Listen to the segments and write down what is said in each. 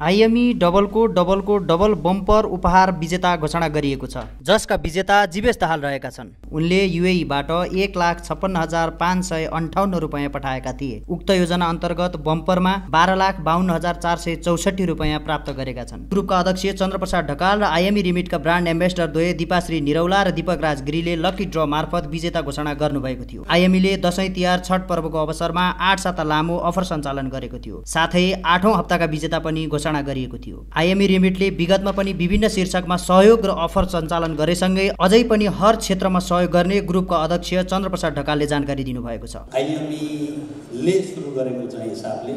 IME डबलको डबलको double bumper उपहार विजेता घोषणा गरिएको छ। जसका विजेता जीवेश दाहाल रहेका छन्। उनले युएईबाट एक लाख छप्पन्न हजार पाँच सय अन्ठाउन्न रुपियाँ पठाएका थिए। उक्त योजना अन्तर्गत बम्परमा बाह्र लाख बाहन्न हजार चार सय चौसठी रुपियाँ प्राप्त गरेका छन्। ग्रुपका अध्यक्ष चन्द्रप्रसाद ढकाल र आइएमई रिमिटका ब्रान्ड एम्बेसडर द्वय दिपाश्री निरौला र दीपक राज गिरीले लकी ड्र मार्फत विजेता घोषणा गर्नुभएको थियो। आइएमईले दसैँ तिहार छठ पर्वको अवसरमा आठ साता लामो अफर सञ्चालन गरेको थियो। साथै आठौँ हप्ताका विजेता पनि घोषणा गरिएको थियो। आइएमई रिमिटले विगतमा पनि विभिन्न शीर्षकमा सहयोग र अफर सञ्चालन गरेसँगै अझै पनि हर क्षेत्रमा सहयोग गर्ने ग्रुपका अध्यक्ष चन्द्रप्रसाद ढकालले जानकारी दिनुभएको छ। आइएमईले सुरु गरेको चाहिँ हिसाबले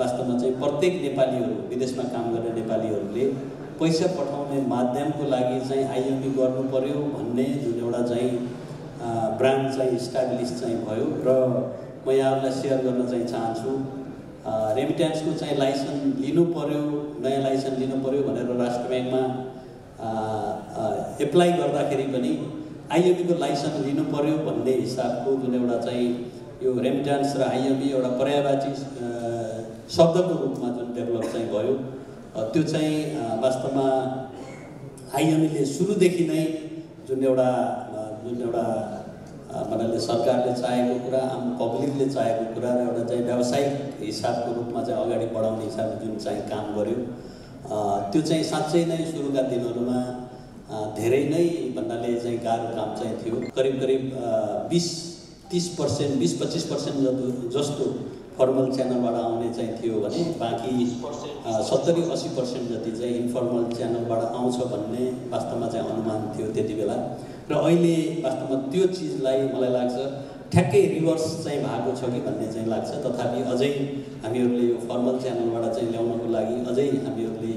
वास्तवमा चाहिँ प्रत्येक नेपालीहरू विदेशमा काम गर्ने नेपालीहरूले पैसा पठाउने माध्यमको लागि चाहिँ आइएमई गर्नु पर्यो भन्ने जुन एउटा चाहिँ ब्रान्ड चाहिँ इस्टाब्लिस चाहिँ भयो र म यहाँहरूलाई सेयर गर्न चाहिँ चाहन्छु। रेमिट्यान्सको चाहिँ लाइसेन्स लिनु पऱ्यो नयाँ लाइसेन्स लिनु पऱ्यो भनेर राष्ट्र ब्याङ्कमा एप्लाई गर्दाखेरि पनि आइएमईको लाइसेन्स लिनु पऱ्यो भन्ने हिसाबको जुन एउटा चाहिँ यो रेमिट्यान्स र आइएमई एउटा पर्यावाची शब्दको रूपमा जुन डेभलप चाहिँ भयो त्यो चाहिँ वास्तवमा आइएमईले सुरुदेखि नै जुन एउटा जुन एउटा भन्नाले सरकारले चाहेको कुरा आम पब्लिकले चाहेको कुरा र एउटा चाहिँ व्यावसायिक हिसाबको रूपमा चाहिँ अगाडि बढाउने हिसाबले जुन चाहिँ काम गर्यो त्यो चाहिँ साँच्चै नै सुरुका दिनहरूमा धेरै नै भन्नाले चाहिँ गाह्रो काम चाहिँ थियो। करिब करिब बिस तिस पर्सेन्ट बिस पच्चिस पर्सेन्ट जस्तो फर्मल च्यानलबाट आउने चाहिँ थियो भने बाँकी सत्तरी अस्सी पर्सेन्ट जति चाहिँ इन्फर्मल च्यानलबाट आउँछ भन्ने वास्तवमा चाहिँ अनुमान थियो त्यति बेला। र अहिले वास्तवमा त्यो चिजलाई मलाई लाग्छ ठ्याक्कै रिभर्स चाहिँ भएको छ कि भन्ने चाहिँ लाग्छ। तथापि अझै हामीहरूले यो फर्मल च्यानलबाट चाहिँ ल्याउनको लागि अझै हामीहरूले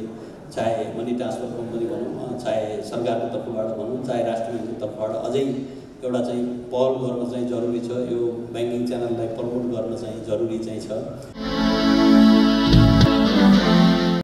चाहे मनी ट्रान्सफर कम्पनी भनौँ चाहे सरकारको तर्फबाट भनौँ चाहे राष्ट्र ब्याङ्कको तर्फबाट अझै एउटा चाहिँ पहल गर्न चाहिँ जरुरी छ। यो ब्याङ्किङ च्यानललाई प्रमोट गर्न चाहिँ जरुरी चाहिँ छ।